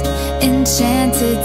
enchanted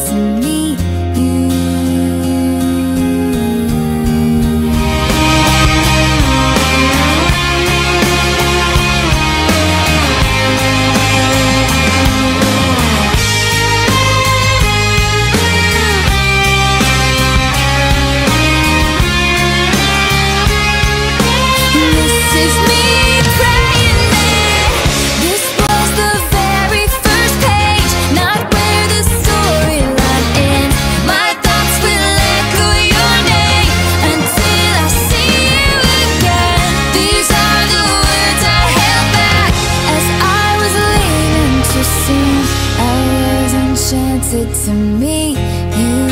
enchanted to meet you.